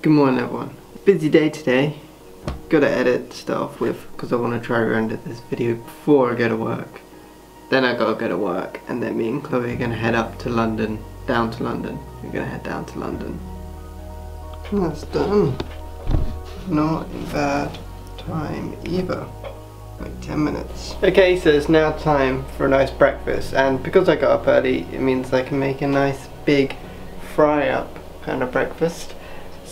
Good morning everyone. Busy day today. Gotta edit stuff with because I want to try render this video before I go to work. Then I gotta go to work and then me and Chloe are gonna head up to London, down to London. We're gonna head down to London. And that's done. Not a bad time either. Like 10 minutes. Okay, so it's now time for a nice breakfast and because I got up early it means I can make a nice big fry up kind of breakfast.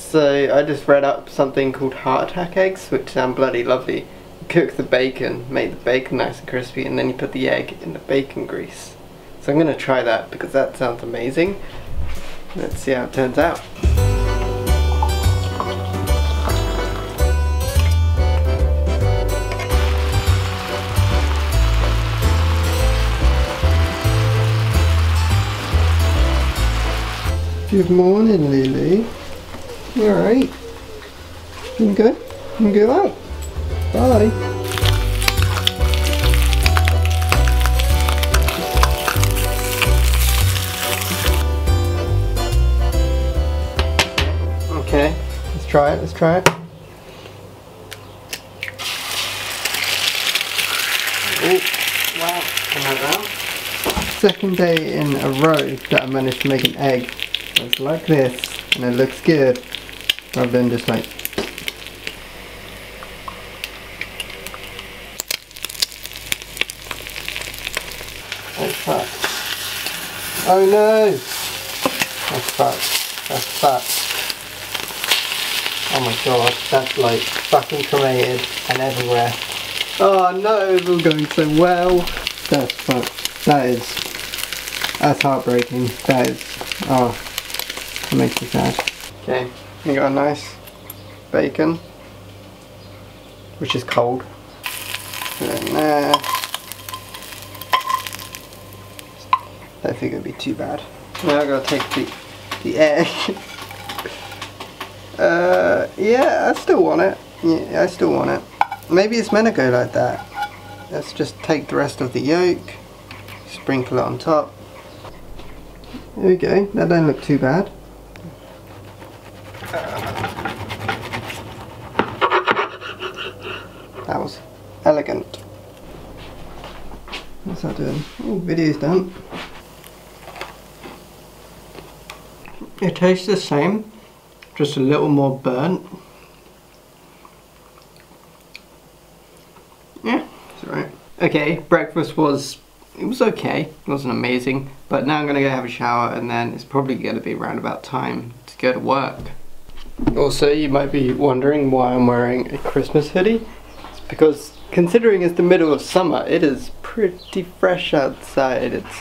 So I just read up something called heart attack eggs, which sound bloody lovely. You cook the bacon, make the bacon nice and crispy, and then you put the egg in the bacon grease. So I'm going to try that because that sounds amazing. Let's see how it turns out. Good morning, Lily. You alright? You good? You go out? Bye. Okay, let's try it, let's try it. Oh, wow, Second day in a row that I managed to make an egg. It's like this, and it looks good, rather than just like That's fucked. Oh no! That's fucked. That's fucked. Oh my god, that's like fucking cremated and everywhere. Oh no, it's all going so well. That's fucked. That is, that's heartbreaking. That is, oh, that makes me sad. Okay, we got a nice bacon, which is cold. In there. Don't think it'd be too bad. Now I gotta take the, the egg. uh, yeah, I still want it. Yeah, I still want it. Maybe it's meant to go like that. Let's just take the rest of the yolk, sprinkle it on top. There we go, that don't look too bad. That was elegant. What's that doing? Oh, video's done. It tastes the same, just a little more burnt. Yeah, it's alright. Okay, breakfast was, it was okay, it wasn't amazing, but now I'm gonna go have a shower and then it's probably gonna be around about time to go to work. Also, you might be wondering why I'm wearing a Christmas hoodie. Because considering it's the middle of summer, it is pretty fresh outside. It's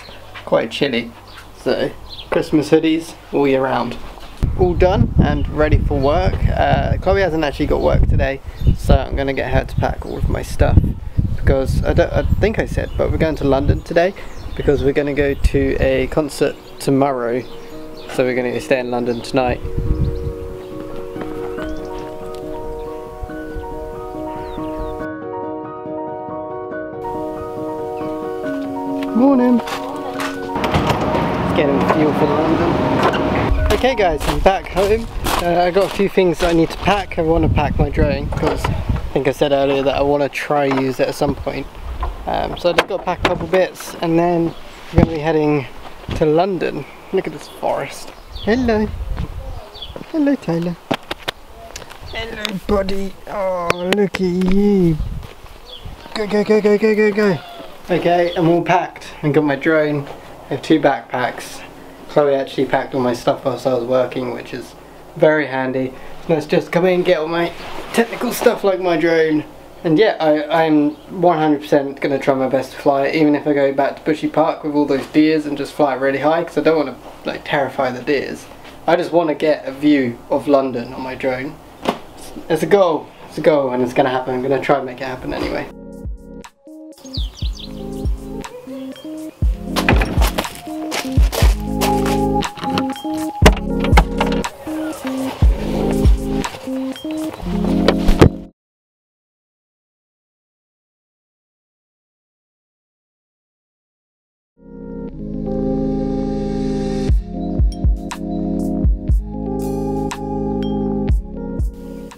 quite chilly. So, Christmas hoodies all year round. All done and ready for work. Uh, Chloe hasn't actually got work today, so I'm going to get her to pack all of my stuff. Because, I, I think I said, but we're going to London today because we're going to go to a concert tomorrow. So we're going to stay in London tonight. Morning. Getting fuel for London. Okay guys, I'm back home. Uh, I got a few things that I need to pack. I want to pack my drone because I think I said earlier that I want to try use it at some point. Um, so I've got to pack a couple bits and then we're going to be heading to London. Look at this forest. Hello. Hello Taylor. Hello buddy. Oh look at you. Go go go go go go go. Okay, I'm all packed and got my drone. I have two backpacks. Chloe actually packed all my stuff whilst I was working, which is very handy. Let's just come in get all my technical stuff like my drone. And yeah, I, I'm 100% going to try my best to fly it, even if I go back to Bushy Park with all those deers and just fly really high, because I don't want to like terrify the deers. I just want to get a view of London on my drone. It's, it's a goal. It's a goal and it's going to happen. I'm going to try and make it happen anyway.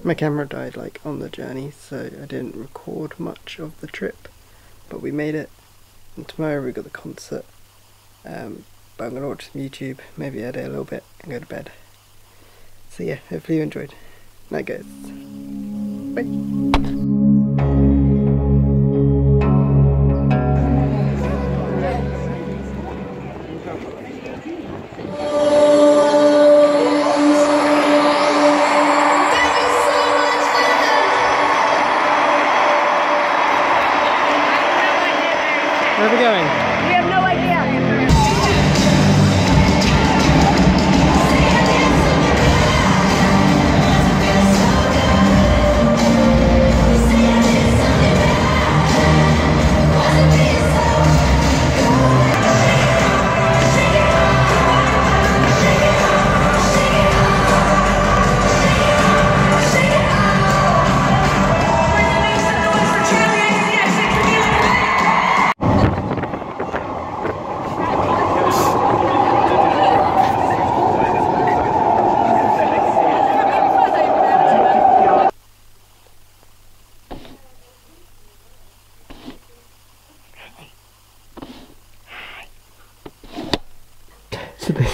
My camera died like on the journey, so I didn't record much of the trip, but we made it. And tomorrow we got the concert. Um, but I'm gonna watch some YouTube, maybe edit a little bit, and go to bed. So yeah, hopefully you enjoyed. Night guys. Bye.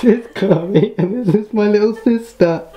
Is Chloe and this is my little sister.